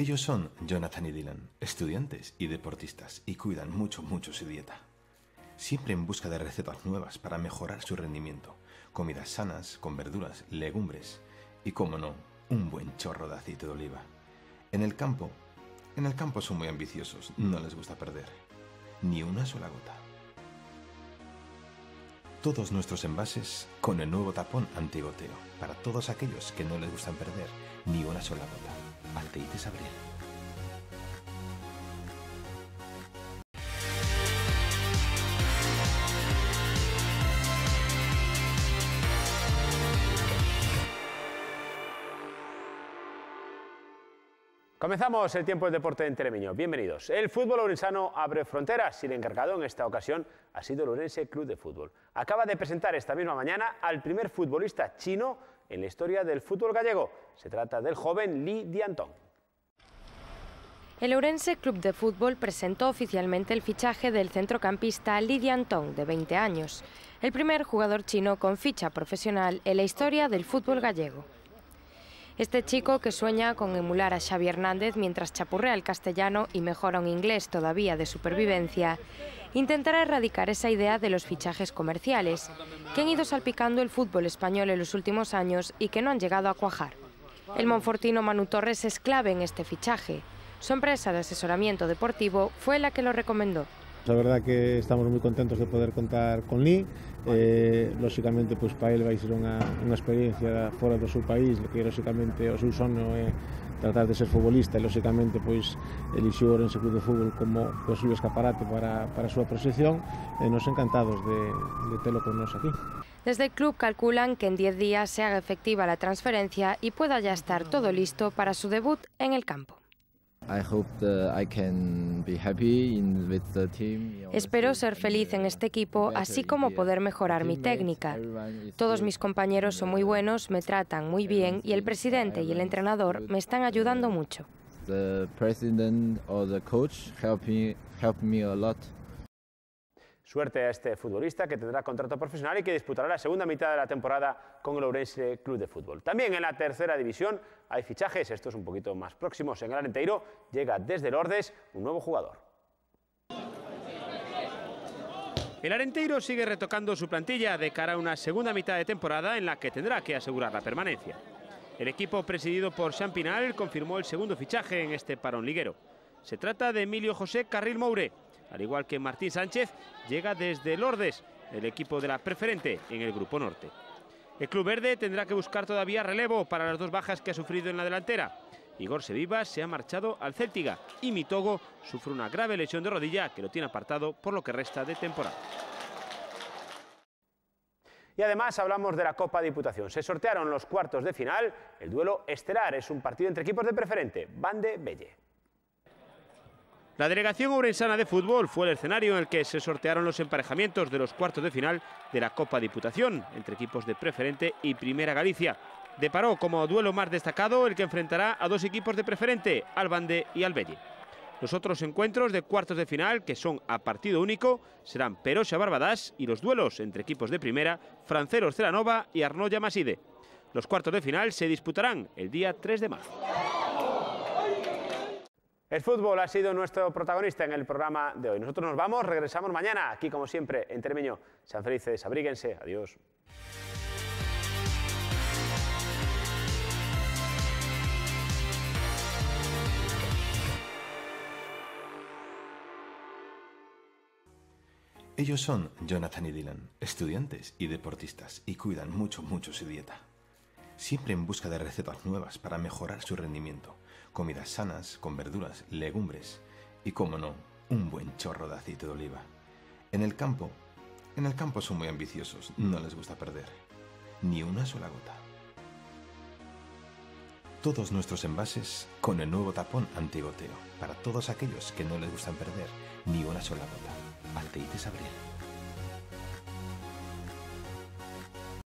Ellos son Jonathan y Dylan, estudiantes y deportistas, y cuidan mucho, mucho su dieta. Siempre en busca de recetas nuevas para mejorar su rendimiento, comidas sanas, con verduras, legumbres y, como no, un buen chorro de aceite de oliva. En el campo, en el campo son muy ambiciosos, no les gusta perder, ni una sola gota. Todos nuestros envases con el nuevo tapón antigoteo, para todos aquellos que no les gustan perder ni una sola gota. Aceites Abril. Comenzamos el tiempo del deporte en Telemeño. Bienvenidos. El fútbol ourensano abre fronteras y el encargado en esta ocasión ha sido el Ourense Club de Fútbol. Acaba de presentar esta misma mañana al primer futbolista chino en la historia del fútbol gallego. Se trata del joven Li Diantong. El Ourense Club de Fútbol presentó oficialmente el fichaje del centrocampista Li Diantong, de 20 años, el primer jugador chino con ficha profesional en la historia del fútbol gallego. Este chico que sueña con emular a Xavi Hernández mientras chapurrea el castellano y mejora un inglés todavía de supervivencia, intentará erradicar esa idea de los fichajes comerciales, que han ido salpicando el fútbol español en los últimos años y que no han llegado a cuajar. El monfortino Manu Torres es clave en este fichaje. Su empresa de asesoramiento deportivo fue la que lo recomendó. La verdad que estamos moi contentos de poder contar con Lee. Eh, lóxicamente, pois, para ele vai ser unha, unha experiencia fora do seu país, que lóxicamente o seu sono é tratar de ser futbolista e lóxicamente pois elixiu Orense Club de Fútbol como posible escaparate para, para a súa proxección e nos encantados de, de telo con nos aquí. Desde el club calculan que en 10 días se haga efectiva la transferencia y pueda ya estar todo listo para su debut en el campo. Espero ser feliz en este equipo, así como poder mejorar mi técnica. Todos mis compañeros son muy buenos, me tratan muy bien y el presidente y el entrenador me están ayudando mucho. Suerte a este futbolista que tendrá contrato profesional y que disputará la segunda mitad de la temporada con el Ourense Club de Fútbol. También en la tercera división hay fichajes, estos un poquito más próximos. En el Arenteiro llega desde Lordes un nuevo jugador. El Arenteiro sigue retocando su plantilla de cara a una segunda mitad de temporada en la que tendrá que asegurar la permanencia. El equipo presidido por Champinal confirmó el segundo fichaje en este parón liguero. Se trata de Emilio José Carril Moure, al igual que Martín Sánchez, llega desde Lordes, el equipo de la preferente en el Grupo Norte. El Club Verde tendrá que buscar todavía relevo para las dos bajas que ha sufrido en la delantera. Igor Sevivas se ha marchado al Céltiga y Mitogo sufre una grave lesión de rodilla que lo tiene apartado por lo que resta de temporada. Y además hablamos de la Copa Diputación. Se sortearon los cuartos de final. El duelo estelar es un partido entre equipos de preferente. Bande Belle. La delegación ourensana de fútbol fue el escenario en el que se sortearon los emparejamientos de los cuartos de final de la Copa Diputación entre equipos de Preferente y Primera Galicia. Deparó como duelo más destacado el que enfrentará a dos equipos de Preferente, Albande y Albelle. Los otros encuentros de cuartos de final, que son a partido único, serán Peroxa Barbadas y los duelos entre equipos de Primera, Franceros Celanova y Arnoya Maside. Los cuartos de final se disputarán el día 3 de marzo. El fútbol ha sido nuestro protagonista en el programa de hoy. Nosotros nos vamos, regresamos mañana, aquí como siempre, en Termeño. Sean felices, abríguense, adiós. Ellos son Jonathan y Dylan, estudiantes y deportistas, y cuidan mucho, mucho su dieta. Siempre en busca de recetas nuevas para mejorar su rendimiento comidas sanas, con verduras, legumbres y, como no, un buen chorro de aceite de oliva. En el campo, en el campo son muy ambiciosos, no les gusta perder, ni una sola gota. Todos nuestros envases con el nuevo tapón antigoteo, para todos aquellos que no les gustan perder ni una sola gota. Aceites Abril.